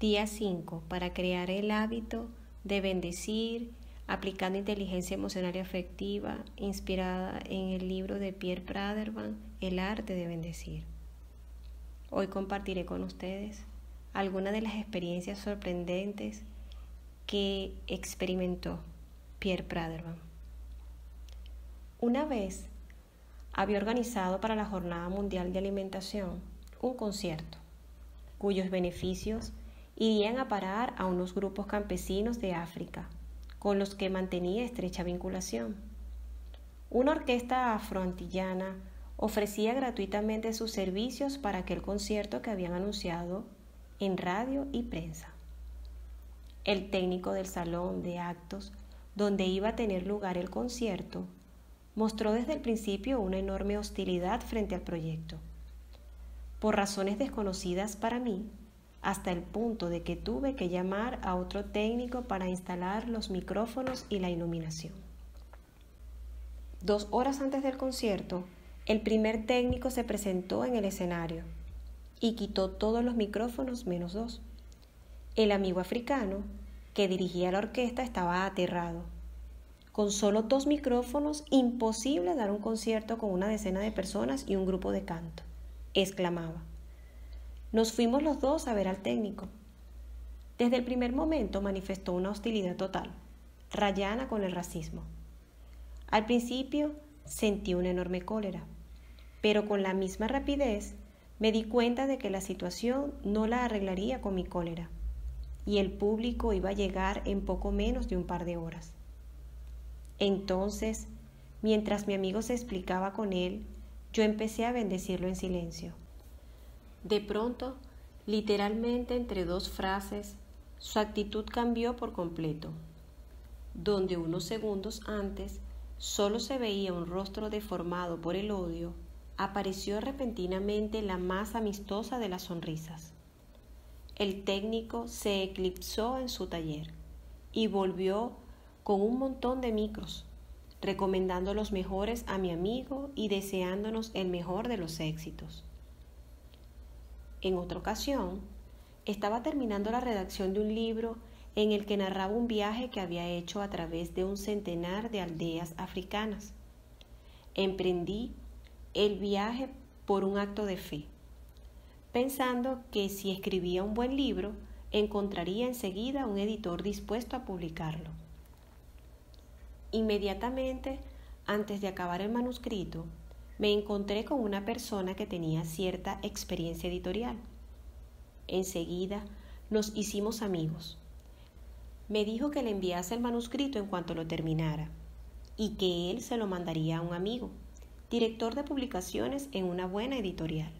Día 5. Para crear el hábito de bendecir, aplicando inteligencia emocional y afectiva, inspirada en el libro de Pierre Praderman, El arte de bendecir. Hoy compartiré con ustedes algunas de las experiencias sorprendentes que experimentó Pierre Praderman. Una vez había organizado para la Jornada Mundial de Alimentación un concierto, cuyos beneficios irían a parar a unos grupos campesinos de África, con los que mantenía estrecha vinculación. Una orquesta afroantillana ofrecía gratuitamente sus servicios para aquel concierto que habían anunciado en radio y prensa. El técnico del salón de actos donde iba a tener lugar el concierto mostró desde el principio una enorme hostilidad frente al proyecto. Por razones desconocidas para mí, hasta el punto de que tuve que llamar a otro técnico para instalar los micrófonos y la iluminación. Dos horas antes del concierto, el primer técnico se presentó en el escenario y quitó todos los micrófonos menos dos. El amigo africano, que dirigía la orquesta, estaba aterrado. Con solo dos micrófonos, imposible dar un concierto con una decena de personas y un grupo de canto, exclamaba. Nos fuimos los dos a ver al técnico. Desde el primer momento manifestó una hostilidad total, rayana con el racismo. Al principio sentí una enorme cólera, pero con la misma rapidez me di cuenta de que la situación no la arreglaría con mi cólera, y el público iba a llegar en poco menos de un par de horas. Entonces, mientras mi amigo se explicaba con él, yo empecé a bendecirlo en silencio. De pronto, literalmente entre dos frases, su actitud cambió por completo. Donde unos segundos antes solo se veía un rostro deformado por el odio, apareció repentinamente la más amistosa de las sonrisas. El técnico se eclipsó en su taller y volvió con un montón de micros, recomendando los mejores a mi amigo y deseándonos el mejor de los éxitos. En otra ocasión, estaba terminando la redacción de un libro en el que narraba un viaje que había hecho a través de un centenar de aldeas africanas. Emprendí el viaje por un acto de fe, pensando que si escribía un buen libro, encontraría enseguida un editor dispuesto a publicarlo. Inmediatamente, antes de acabar el manuscrito, me encontré con una persona que tenía cierta experiencia editorial. Enseguida nos hicimos amigos. Me dijo que le enviase el manuscrito en cuanto lo terminara y que él se lo mandaría a un amigo, director de publicaciones en una buena editorial.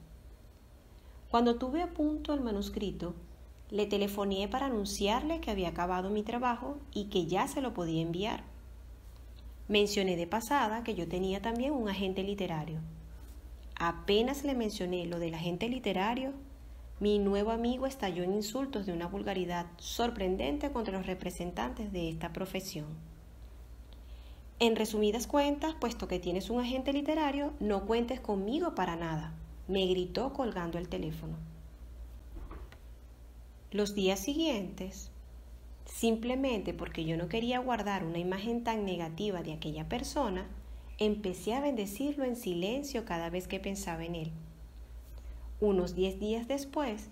Cuando tuve a punto el manuscrito, le telefoné para anunciarle que había acabado mi trabajo y que ya se lo podía enviar. Mencioné de pasada que yo tenía también un agente literario. Apenas le mencioné lo del agente literario, mi nuevo amigo estalló en insultos de una vulgaridad sorprendente contra los representantes de esta profesión. En resumidas cuentas, puesto que tienes un agente literario, no cuentes conmigo para nada, me gritó colgando el teléfono. Los días siguientes, Simplemente porque yo no quería guardar una imagen tan negativa de aquella persona, empecé a bendecirlo en silencio cada vez que pensaba en él. Unos diez días después,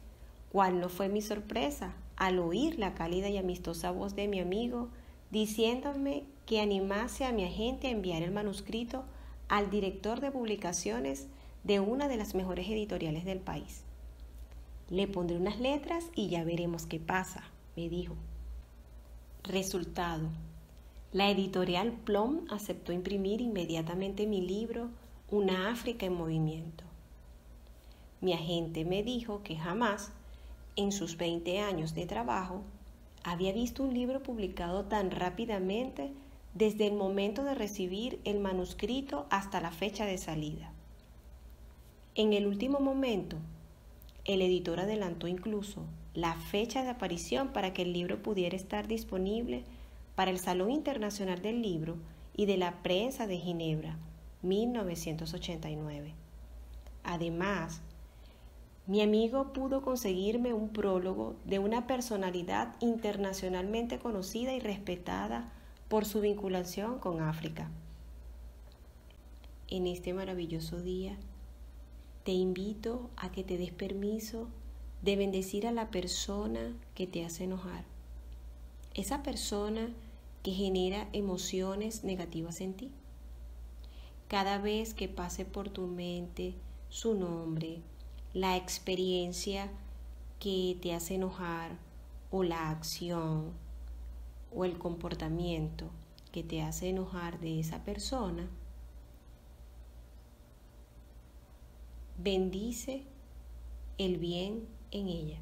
cuál no fue mi sorpresa al oír la cálida y amistosa voz de mi amigo diciéndome que animase a mi agente a enviar el manuscrito al director de publicaciones de una de las mejores editoriales del país. Le pondré unas letras y ya veremos qué pasa, me dijo. Resultado. La editorial Plum aceptó imprimir inmediatamente mi libro Una África en Movimiento. Mi agente me dijo que jamás, en sus 20 años de trabajo, había visto un libro publicado tan rápidamente desde el momento de recibir el manuscrito hasta la fecha de salida. En el último momento, el editor adelantó incluso la fecha de aparición para que el libro pudiera estar disponible para el Salón Internacional del Libro y de la Prensa de Ginebra, 1989. Además, mi amigo pudo conseguirme un prólogo de una personalidad internacionalmente conocida y respetada por su vinculación con África. En este maravilloso día, te invito a que te des permiso de bendecir a la persona que te hace enojar. Esa persona que genera emociones negativas en ti. Cada vez que pase por tu mente su nombre, la experiencia que te hace enojar o la acción o el comportamiento que te hace enojar de esa persona, bendice el bien en ella.